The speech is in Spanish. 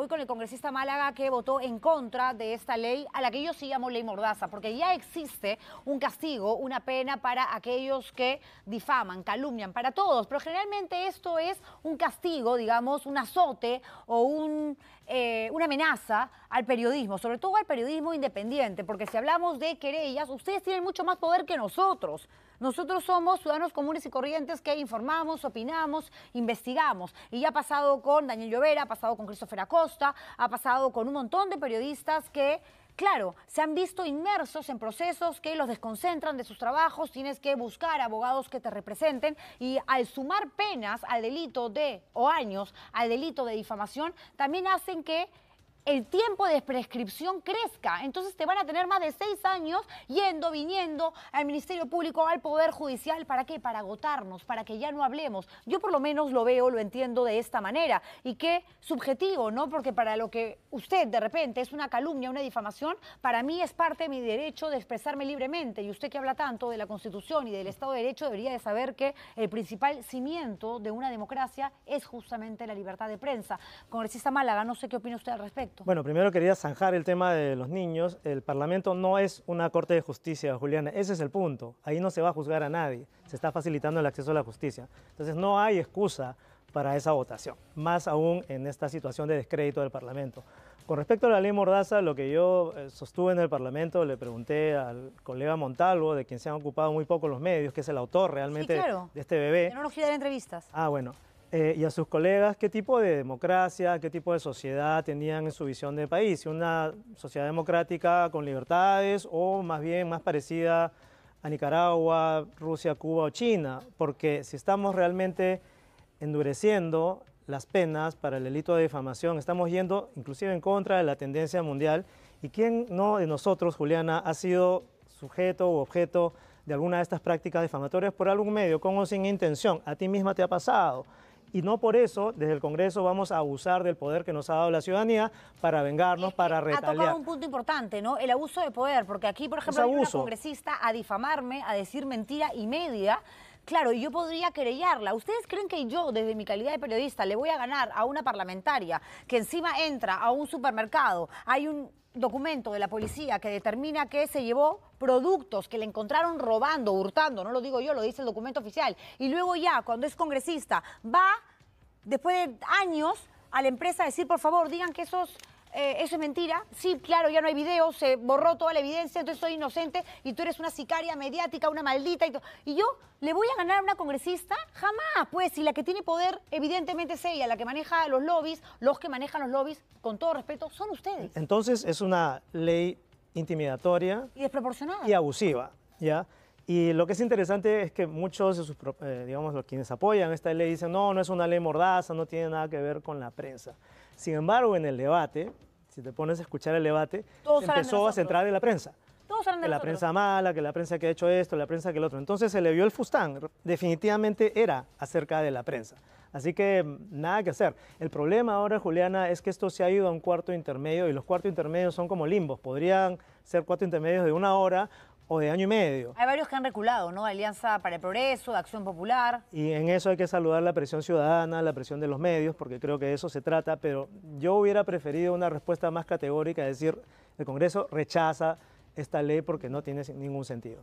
Voy con el congresista Málaga que votó en contra de esta ley, a la que yo sí llamo ley mordaza, porque ya existe un castigo, una pena para aquellos que difaman, calumnian, para todos, pero generalmente esto es un castigo, digamos, un azote o eh, una amenaza al periodismo, sobre todo al periodismo independiente, porque si hablamos de querellas, ustedes tienen mucho más poder que nosotros. Nosotros somos ciudadanos comunes y corrientes que informamos, opinamos, investigamos. Y ya ha pasado con Daniel Llovera, ha pasado con Christopher Acosta, ha pasado con un montón de periodistas que claro, se han visto inmersos en procesos que los desconcentran de sus trabajos, tienes que buscar abogados que te representen y al sumar penas al delito de, o años, al delito de difamación, también hacen que el tiempo de prescripción crezca. Entonces te van a tener más de seis años yendo, viniendo al Ministerio Público, al Poder Judicial. ¿Para qué? Para agotarnos, para que ya no hablemos. Yo por lo menos lo veo, lo entiendo de esta manera. Y qué subjetivo, ¿no? Porque para lo que usted de repente es una calumnia, una difamación, para mí es parte de mi derecho de expresarme libremente. Y usted que habla tanto de la Constitución y del Estado de Derecho debería de saber que el principal cimiento de una democracia es justamente la libertad de prensa. Congresista Málaga, no sé qué opina usted al respecto. Bueno, primero quería zanjar el tema de los niños. El Parlamento no es una corte de justicia, Juliana. Ese es el punto. Ahí no se va a juzgar a nadie. Se está facilitando el acceso a la justicia. Entonces no hay excusa para esa votación, más aún en esta situación de descrédito del Parlamento. Con respecto a la ley Mordaza, lo que yo eh, sostuve en el Parlamento, le pregunté al colega Montalvo, de quien se han ocupado muy poco los medios, que es el autor realmente de este bebé. no nos quiere dar entrevistas. Ah, bueno. Eh, y a sus colegas qué tipo de democracia, qué tipo de sociedad tenían en su visión de país, una sociedad democrática con libertades o más bien más parecida a Nicaragua, Rusia, Cuba o China, porque si estamos realmente endureciendo las penas para el delito de difamación, estamos yendo inclusive en contra de la tendencia mundial. Y quién no de nosotros, Juliana, ha sido sujeto u objeto de alguna de estas prácticas difamatorias por algún medio, con o sin intención, a ti misma te ha pasado y no por eso desde el Congreso vamos a abusar del poder que nos ha dado la ciudadanía para vengarnos, para retaliar. Ha tocado un punto importante, ¿no? El abuso de poder, porque aquí, por ejemplo, hay una congresista a difamarme, a decir mentira y media. Claro, y yo podría querellarla. ¿Ustedes creen que yo, desde mi calidad de periodista, le voy a ganar a una parlamentaria que encima entra a un supermercado, hay un documento de la policía que determina que se llevó productos que le encontraron robando, hurtando, no lo digo yo, lo dice el documento oficial, y luego ya, cuando es congresista, va, después de años, a la empresa a decir, por favor, digan que esos eh, eso es mentira. Sí, claro, ya no hay video, se borró toda la evidencia, entonces soy inocente y tú eres una sicaria mediática, una maldita. Y, y yo le voy a ganar a una congresista, jamás, pues, si la que tiene poder evidentemente es ella, la que maneja los lobbies, los que manejan los lobbies, con todo respeto, son ustedes. Entonces es una ley intimidatoria. Y desproporcionada. Y abusiva, ¿ya? Y lo que es interesante es que muchos de sus, eh, digamos, los quienes apoyan esta ley dicen, no, no es una ley mordaza, no tiene nada que ver con la prensa. Sin embargo, en el debate, si te pones a escuchar el debate, empezó a centrar en la prensa. Todos de que la prensa mala, que la prensa que ha hecho esto, la prensa que el otro. Entonces se le vio el fustán. Definitivamente era acerca de la prensa. Así que nada que hacer. El problema ahora, Juliana, es que esto se ha ido a un cuarto intermedio y los cuartos intermedios son como limbos. Podrían ser cuatro intermedios de una hora o de año y medio. Hay varios que han reculado, ¿no? Alianza para el Progreso, de Acción Popular. Y en eso hay que saludar la presión ciudadana, la presión de los medios, porque creo que de eso se trata, pero yo hubiera preferido una respuesta más categórica, es decir, el Congreso rechaza esta ley porque no tiene ningún sentido.